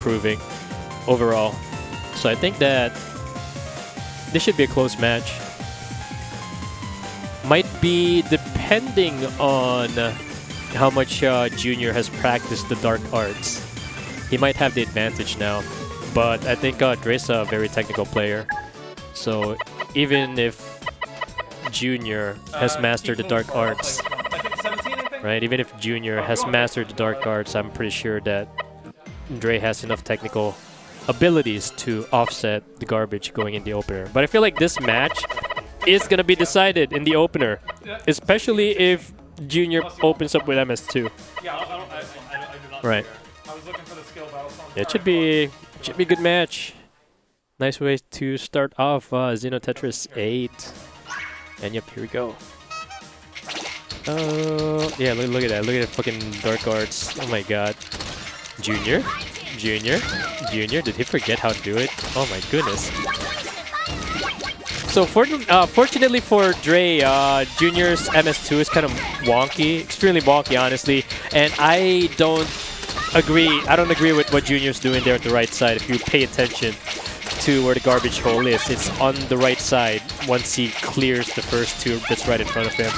improving overall. So I think that this should be a close match. Might be depending on how much uh, Junior has practiced the dark arts. He might have the advantage now, but I think uh, Dre's a very technical player. So even if Junior has Uh, mastered the dark arts, Like, I think 17, I think? right? Even if Junior has mastered the dark arts, I'm pretty sure that Dre has enough technical abilities to offset the garbage going in the opener. But I feel like this match is gonna be decided in the opener, especially if Junior opens up with MS2. Yeah, I, I, don't, I, I, I, do not Right. care. I was looking for the skill battle. so I'm Yeah, it should be should be a good match. Nice way to start off uh, Xeno Tetris 8. And yep, here we go. Uh, yeah, look, look at that. Look at the fucking Dark Arts. Oh my god. Junior? Junior? Junior? Did he forget how to do it? Oh my goodness. So for, uh, fortunately for Dre, uh, Junior's MS2 is kind of wonky, extremely wonky, honestly. And I don't agree. I don't agree with what Junior's doing there at the right side. If you pay attention to where the garbage hole is, it's on the right side once he clears the first two that's right in front of him.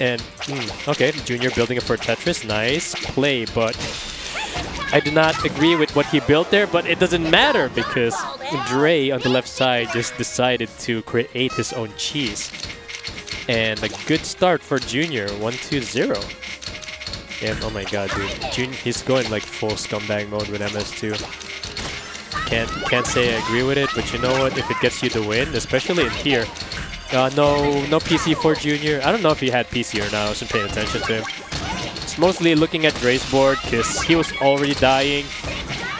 And, hmm, okay, Junior building it for Tetris. Nice play, but I do not agree with what he built there, but it doesn't matter because Dre on the left side just decided to create his own cheese. And a good start for Junior, 1-2-0. Yeah, oh my god, dude. Jun he's going like full scumbag mode with MS2. Can't can't say I agree with it, but you know what? If it gets you the win, especially in here, uh, no no PC for Junior. I don't know if he had PC or not. I wasn't paying attention to him. Mostly looking at Dre's board because he was already dying.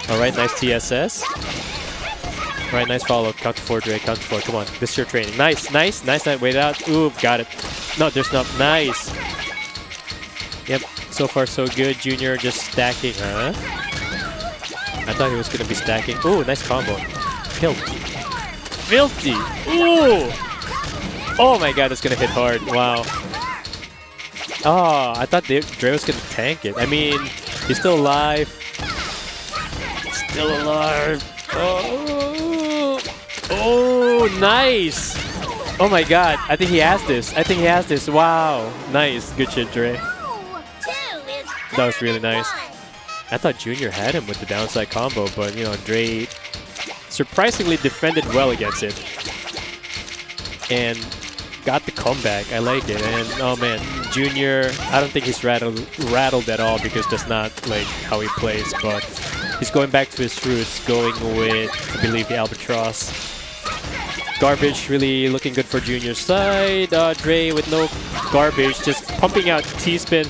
All right, nice TSS. All right, nice follow. Count to four, Dre. Count to four. Come on, this is your training. Nice, nice, nice. nice. Wait out. Ooh, got it. No, there's not. Nice. Yep. So far, so good. Junior just stacking, huh? I thought he was gonna be stacking. Ooh, nice combo. Filthy. Filthy. Ooh. Oh my god, it's gonna hit hard. Wow. Oh, I thought Dre was gonna tank it. I mean, he's still alive. Still alive. Oh. Oh, nice. Oh my god, I think he has this. I think he has this. Wow. Nice. Good shit, Dre. That was really nice. I thought Junior had him with the downside combo, but you know, Dre surprisingly defended well against it. And got the comeback. I like it. And oh man, Junior, I don't think he's rattled rattled at all because that's not like how he plays, but he's going back to his roots, going with I believe the Albatross. Garbage really looking good for Junior's side. Uh, Dre with no garbage, just pumping out T-spin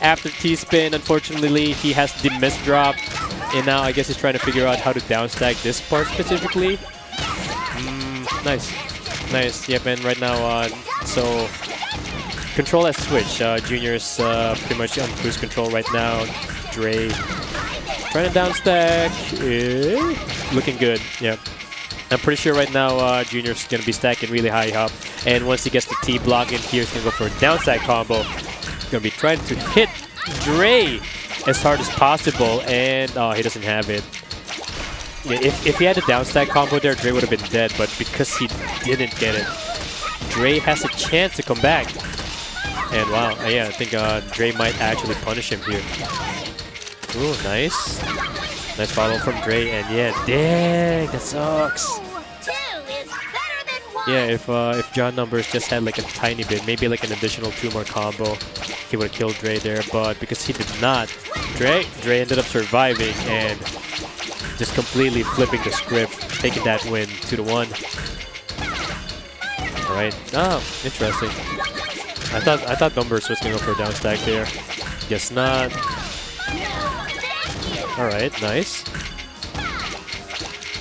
after T-spin. Unfortunately, he has the miss drop. And now I guess he's trying to figure out how to downstack this part specifically. Mm, nice. Nice. Yep, and right now, uh, so control has switched. Uh, Junior's uh, pretty much on cruise control right now. Dre trying to downstack. Eh, looking good. Yep. I'm pretty sure right now uh, Junior's going to be stacking really high up. And once he gets the T block in here, he's going to go for a downside combo. He's going to be trying to hit Dre as hard as possible. And oh, he doesn't have it. Yeah, if, if he had a downside combo there, Dre would have been dead. But because he didn't get it, Dre has a chance to come back. And wow, uh, yeah, I think uh, Dre might actually punish him here. Ooh, nice. Nice follow from Dre, and yeah, dang, that sucks. Yeah, if uh, if John Numbers just had like a tiny bit, maybe like an additional two more combo, he would have killed Dre there. But because he did not, Dre Dre ended up surviving and just completely flipping the script, taking that win two to one. All right. Oh, interesting. I thought I thought Numbers was gonna go for a down stack there. Guess not. All right, nice.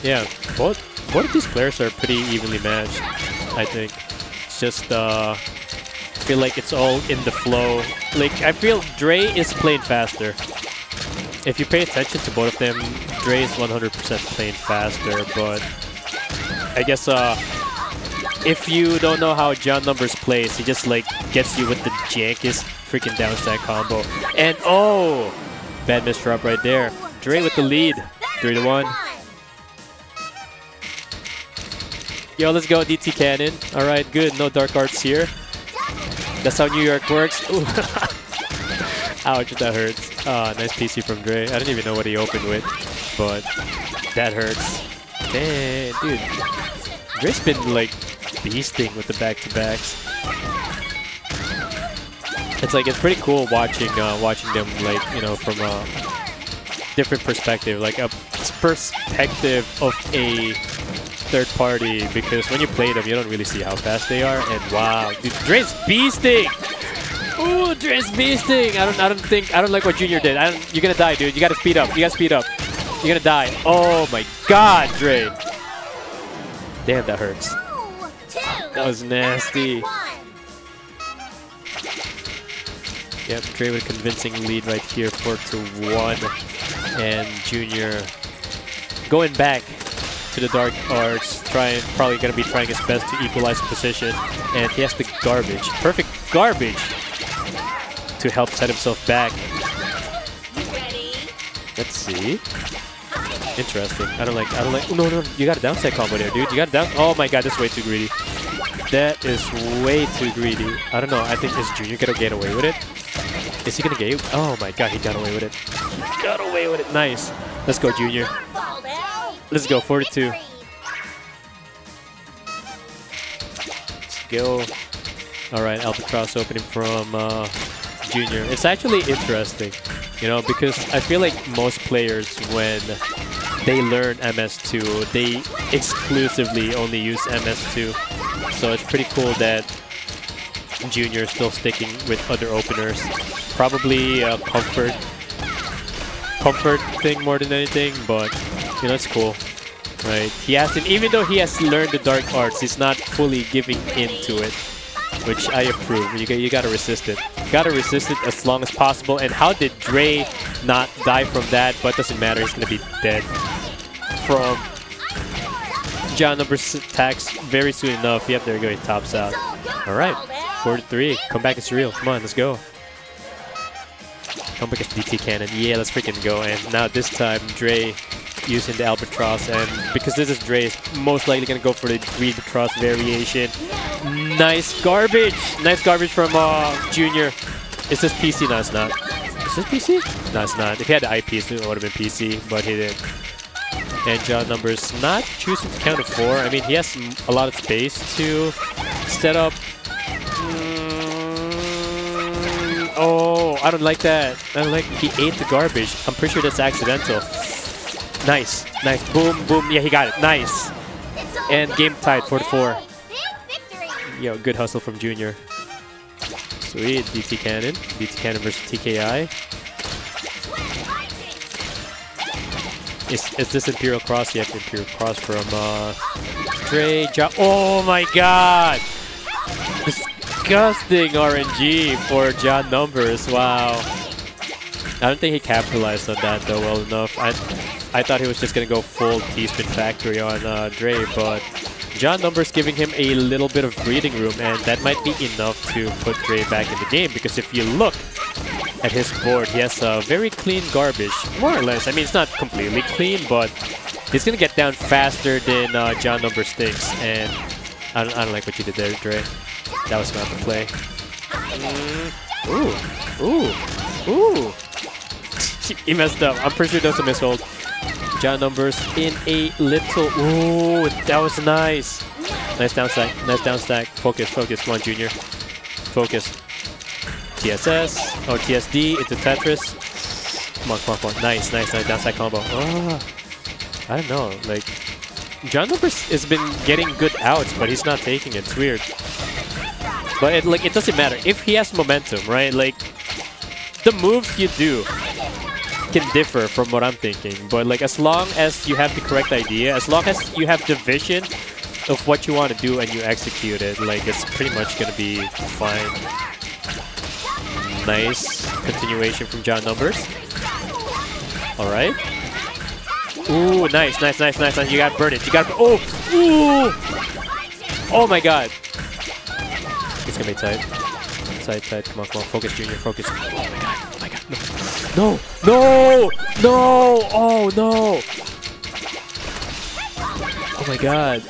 Yeah, both both of these players are pretty evenly matched. I think it's just uh, feel like it's all in the flow. Like I feel Dre is playing faster. If you pay attention to both of them, Dre is 100% playing faster. But I guess uh, if you don't know how John Numbers plays, he just like gets you with the jankest freaking downstack combo. And oh, bad misdrop right there. Dre with the lead. Three to one. Yo, let's go DT Cannon. All right, good. No dark arts here. That's how New York works. Ouch, that hurts. Ah, nice PC from Dre. I didn't even know what he opened with, but that hurts. Damn, dude. Dre's been like beasting with the back-to-backs. It's like it's pretty cool watching uh, watching them like you know from a different perspective, like a perspective of a third party because when you play them, you don't really see how fast they are. And wow, dude, Dre's beasting. Ooh, Dre's beasting. I don't, I don't think, I don't like what Junior did. I don't, you're gonna die, dude. You gotta speed up. You gotta speed up. You're gonna die. Oh my God, Dre. Damn, that hurts. That was nasty. Yep, Dre with a convincing lead right here, 4 to 1. And Junior going back to the Dark Arts, trying, probably going to be trying his best to equalize the position. And he has the garbage. Perfect garbage to help set himself back. Let's see. Interesting. I don't like, I don't like, no, no, you got a downside combo there, dude. You got a down, oh my god, that's way too greedy. That is way too greedy. I don't know, I think, is Junior gonna get away with it? Is he gonna get, oh my god, he got away with it. Got away with it, nice. Let's go, Junior. Let's go, 42. Let's go. Alright, Albatross opening from uh, Junior. It's actually interesting, you know, because I feel like most players, when they learn MS2, they exclusively only use MS2. So it's pretty cool that Junior is still sticking with other openers. Probably a comfort, comfort thing more than anything, but you know, it's cool. Right? He hasn't, even though he has learned the dark arts, he's not fully giving into it, which I approve. You, you gotta resist it. You gotta resist it as long as possible. And how did Dre not die from that? But doesn't matter, he's gonna be dead from John numbers attacks very soon enough. Yep, there we go, he tops out. Alright, 43. Comeback It's real. Come on, let's go. Comeback is DT Cannon. Yeah, let's freaking go. And now this time, Dre using the Albatross. And because this is Dre, most likely going to go for the Albatross variation. Nice garbage. Nice garbage from uh, Junior. Is this PC? No, it's not. Is this PC? No, it's not. If he had the IPs, it would have been PC, but he didn't. And John Numbers not choosing to counter four. I mean, he has a lot of space to set up. Mm, oh, I don't like that. I don't like he ate the garbage. I'm pretty sure that's accidental. Nice, nice. Boom, boom. Yeah, he got it. Nice. And game tied, 4-4. Yo, good hustle from Junior. Sweet, DT Cannon. DT Cannon versus TKI. Is, is this Imperial Cross? Yep, Imperial Cross from uh, Dre. Jo oh my god! Disgusting RNG for John Numbers. Wow. I don't think he capitalized on that though well enough. I I thought he was just gonna go full T-Spin Factory on uh, Dre, but John Numbers giving him a little bit of breathing room, and that might be enough to put Dre back in the game. Because if you look at his board, he has a very clean garbage, more or less. I mean, it's not completely clean, but he's gonna get down faster than uh, John Numbers thinks, and I don't, I don't like what you did there, Dre. That was not the play. Mm. Ooh, ooh, ooh. he messed up. I'm pretty sure that's a mishold. John Numbers in a little... Ooh, that was nice. Nice down stack. Nice down stack. Focus, focus. Come on, Junior. Focus. TSS or oh, TSD into Tetris. Come on, come on, come on. Nice, nice, nice downside combo. Oh, I don't know. Like, John Numbers has been getting good outs, but he's not taking it. It's weird. But it, like, it doesn't matter. If he has momentum, right? Like, the moves you do can differ from what I'm thinking. But like, as long as you have the correct idea, as long as you have the vision of what you want to do and you execute it, like, it's pretty much going to be fine. Nice continuation from John Numbers. All right. Ooh, nice, nice, nice, nice, nice. You got to burn it. You got. Oh, ooh. Oh my God. It's gonna be tight. Tight, tight. Come on, come on. Focus, Junior. Focus. Oh my God. Oh my God. No. No. No. No. Oh no. Oh my god.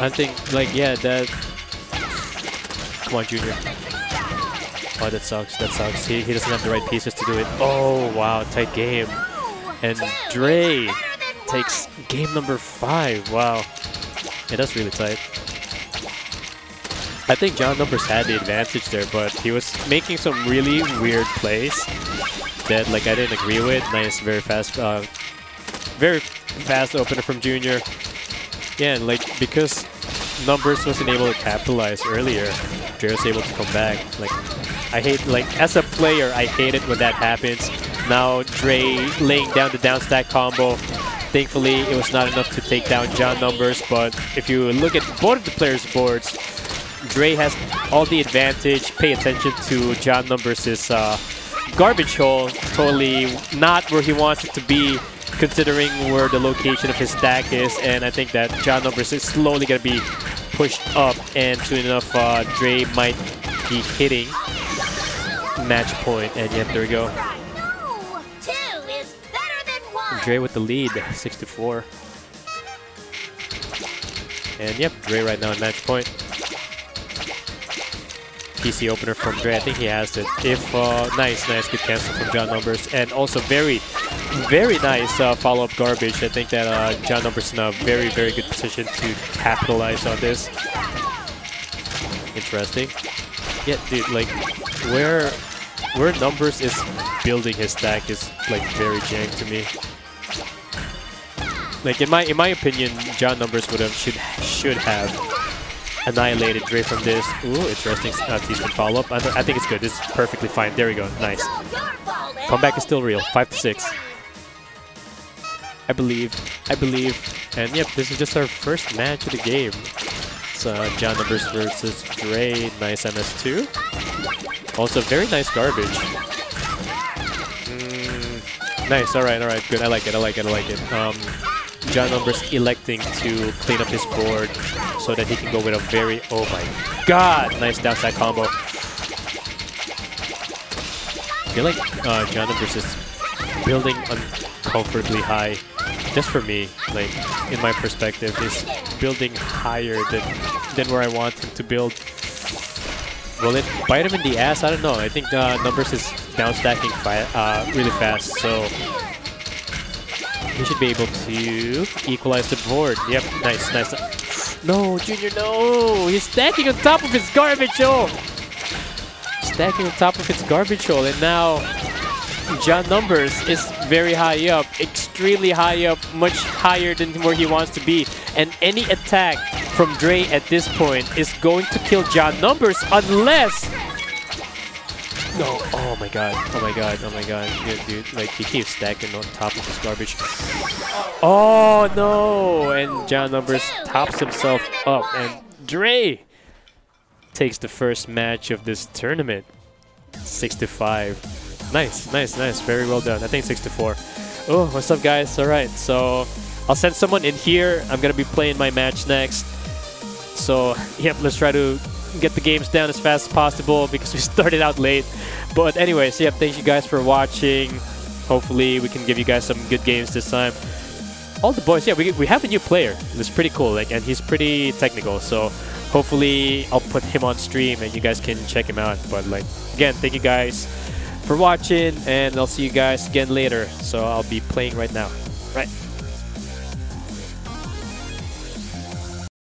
I think, like, yeah, that... Come on, Junior. Oh, that sucks. That sucks. He, he doesn't have the right pieces to do it. Oh, wow. Tight game. And Dre takes game number five. Wow. Yeah, that's really tight. I think John Numbers had the advantage there, but he was making some really weird plays that like I didn't agree with. Nice, very fast, uh, very fast opener from Junior. Yeah, and like because Numbers wasn't able to capitalize earlier, Dre was able to come back. Like I hate like as a player, I hate it when that happens. Now Dre laying down the down stack combo. Thankfully, it was not enough to take down John Numbers, but if you look at both of the players' boards, Dre has all the advantage. Pay attention to John Numbers' uh, garbage hole. Totally not where he wants it to be, considering where the location of his stack is. And I think that John Numbers is slowly going to be pushed up. And soon enough, uh, Dre might be hitting match. And yet, there we go. Dre with the lead, 6 to 4. And yep, Dre right now in match point. PC opener from Dre. I think he has it. If uh, nice, nice, good cancel from John Numbers, and also very, very nice uh, follow-up garbage. I think that uh, John Numbers in a very, very good position to capitalize on this. Interesting. Yeah, dude, like where where Numbers is building his stack is like very jank to me. Like in my in my opinion, John Numbers would have should should have annihilated Dre from this. Ooh, interesting uh, T-spin follow-up. I, th I, think it's good. This is perfectly fine. There we go. Nice. Comeback is still real. 5 to 6. I believe. I believe. And yep, this is just our first match of the game. So John Numbers versus Dre. Nice MS2. Also, very nice garbage. Mm, nice. All right. All right. Good. I like it. I like it. I like it. Um, John Numbers electing to clean up his board so that he can go with a very, oh my god, nice downside combo. I feel like uh, John Numbers is building uncomfortably high. Just for me, like, in my perspective, is building higher than, than where I want him to build. Will it bite him in the ass? I don't know. I think uh, Numbers is down stacking uh, really fast, so he should be able to equalize the board. Yep, nice, nice. No, Junior, no! He's stacking on top of his garbage hole! Stacking on top of his garbage hole, and now John Numbers is very high up, extremely high up, much higher than where he wants to be. And any attack from Dre at this point is going to kill John Numbers unless no. Oh my god. Oh my god. Oh my god. Dude, dude. Like, he keeps stacking on top of his garbage. Oh no! And John Numbers tops himself up. And Dre takes the first match of this tournament. 6 to 5. Nice, nice, nice. Very well done. I think 6 to 4. Oh, what's up, guys? Alright, so I'll send someone in here. I'm gonna be playing my match next. So, yep, let's try to get the games down as fast as possible because we started out late. But anyways, yeah, thank you guys for watching. Hopefully we can give you guys some good games this time. All the boys, yeah, we, we have a new player. It's pretty cool, like, and he's pretty technical. So hopefully I'll put him on stream and you guys can check him out. But like, again, thank you guys for watching and I'll see you guys again later. So I'll be playing right now. Right.